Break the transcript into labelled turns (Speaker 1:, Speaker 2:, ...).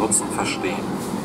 Speaker 1: Nutzen verstehen.